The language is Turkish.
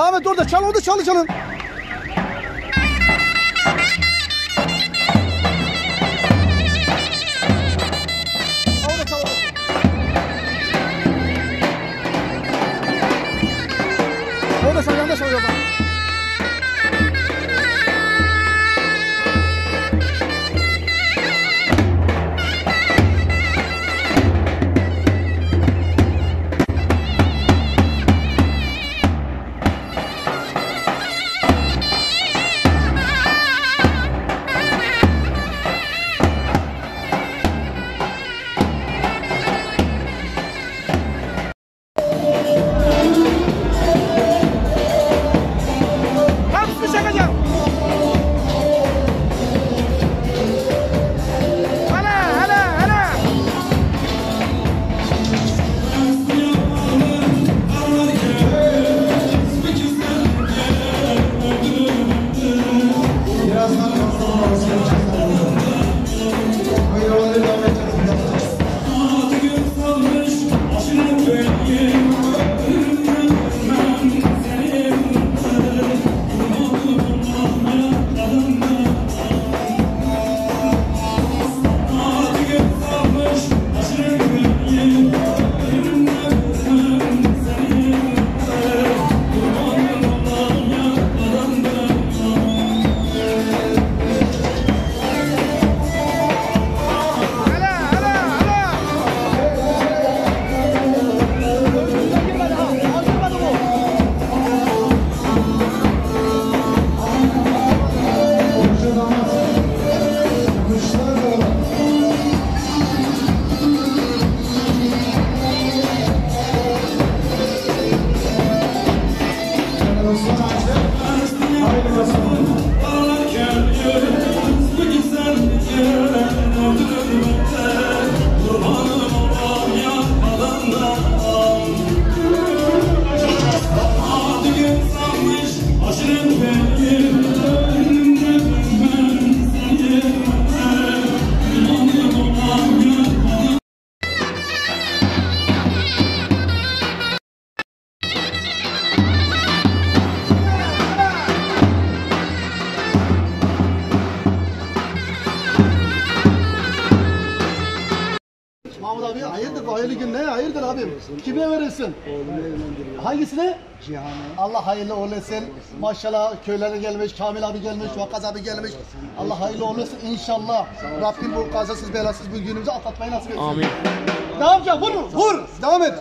Çal orada çalı çalın. Orada çal orada. Orada çal yanında çal orada. Hayırlı olsun. Hayırlı. Mahmut abi hayırdır bu hayırlı gün ne? Hayırdır abim? Kime verirsin? Hangisine? Cihan'a Allah hayırlı etsin. Maşallah köylerine gelmiş, Kamil abi gelmiş, Vakaz abi gelmiş. Allah hayırlı etsin inşallah. Rabbim bu kazasız belasız bu günümüzü atlatmayı nasip etsin. Amin. Devam can vur vur. Devam et.